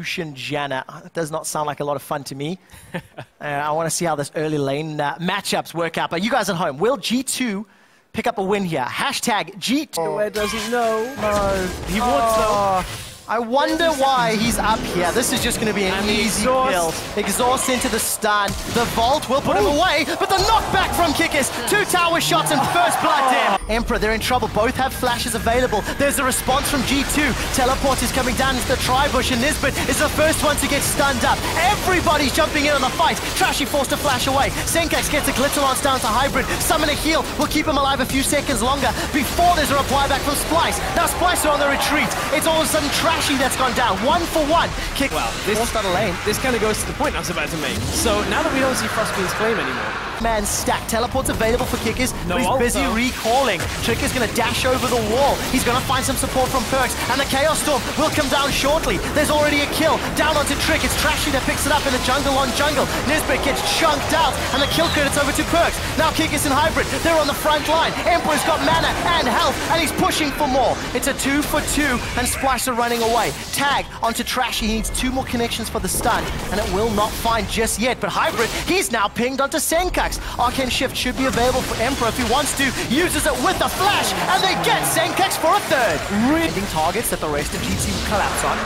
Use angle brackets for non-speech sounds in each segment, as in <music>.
Lucian Janna. That does not sound like a lot of fun to me. <laughs> uh, I want to see how this early lane uh, matchups work out. But you guys at home, will G2 pick up a win here? Hashtag G2. Oh. doesn't know. No. He would, though. Oh. I wonder why he's up here. This is just going to be an And easy exhaust. kill. Exhaust into the stun. The Vault will put him away, but the knockback from Kikis. Two tower shots and first blood there. Emperor, they're in trouble. Both have flashes available. There's a response from G2. Teleport is coming down into the Tribush, and Nisbet is the first one to get stunned up. Everybody's jumping in on the fight. Trashy forced to flash away. Sencux gets a Glitterlance down to Hybrid. Summon a heal We'll keep him alive a few seconds longer before there's a reply back from Splyce. Now Splyce are on the retreat. It's all of a sudden Trashy that's gone down. One for one. Kick. Well, this, Forced out of lane. this kind of goes to the point I was about to make. So now that we don't see Frostbeam's claim anymore, Man stack teleports available for Kikis, No but he's busy though. recalling. Trick is going to dash over the wall. He's going to find some support from Perkz, and the Chaos Storm will come down shortly. There's already a kill. Down onto Trick. It's Trashy that picks it up in the jungle on jungle. Nisbet gets chunked out, and the kill credit's over to Perkz. Now Kikis and Hybrid, they're on the front line. Emperor's got mana and health, and he's pushing for more. It's a two for two, and Splyce are running away. Tag onto Trashy. He needs two more connections for the stun, and it will not find just yet. But Hybrid, he's now pinged onto Sencux. Arcane Shift should be available for Emperor if he wants to. Uses it with the flash, and they get Sencux for a third. Ending targets that the rest of G2 will collapse on.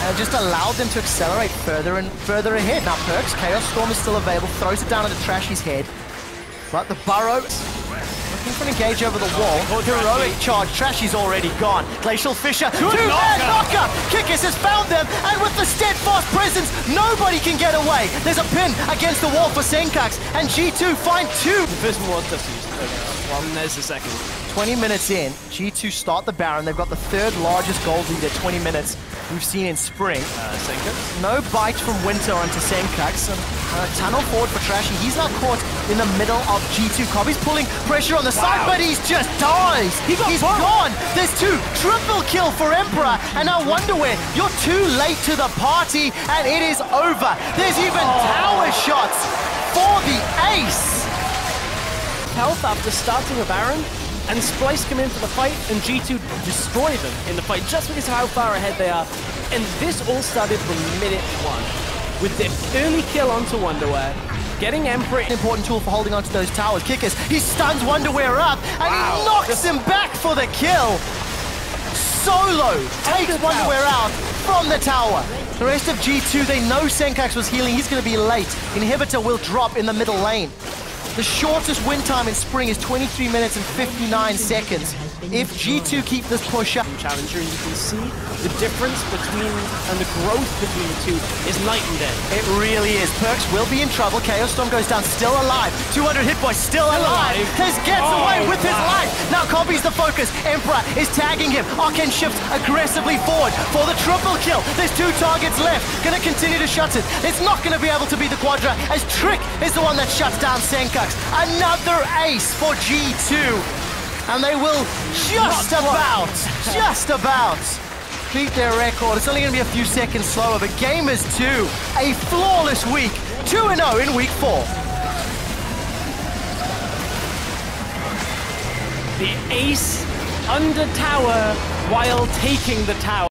And it just allowed them to accelerate further and further ahead. Now Perkz, Chaos Storm is still available, throws it down into Trashy's head. But the Burrow for an engage over the wall. Heroic charge, Trash. Trashy's already gone. Glacial Fissure, two-man knocker! Kikis has found them, and with the steadfast presence, nobody can get away. There's a pin against the wall for Sencux, and G2 find two. the first one was just used. Okay. Well, and there's the second. 20 minutes in, G2 start the Baron. They've got the third largest gold lead at 20 minutes we've seen in spring. Uh. No bite from Winter onto Sencux. And uh, tunnel forward for Trashy. He's now caught in the middle of G2. Kobbe's pulling pressure on the side, but he's just dies. He both. gone. There's two. Triple kill for Emperor. And now Wonderwear, you're too late to the party, and it is over. There's even Oh. tower shots for the ace. Health after starting a Baron, and Splyce come in for the fight, and G2 destroy them in the fight just because of how far ahead they are. And this all started from minute one. With the early kill onto Wonderwear, getting Emperor An important tool for holding onto those towers. Kikis, he stuns Wonderwear up, and Wow. he knocks him back for the kill. Solo takes Wonderwear out from the tower. The rest of G2, they know Sencux was healing. He's going to be late. Inhibitor will drop in the middle lane. The shortest win time in spring is 23 minutes and 59 seconds. If G2 keep this push up, Challenger, and you can see the difference between and the growth between the two is night and day. It really is. Perkz will be in trouble. Chaos Storm goes down, still alive. 200 hit boy, still alive. His gets Oh, away with his life. Kobbe's the focus. Emperor is tagging him. Arcane shifts aggressively forward for the triple kill. There's two targets left. Gonna continue to shut it. It's not gonna be able to be the Quadra as Trick is the one that shuts down Sencux. Another ace for G2. And they will just about, just about beat their record. It's only going to be a few seconds slower, but Gamers 2, a flawless week. 2-0 in week 4. The ace under tower while taking the tower.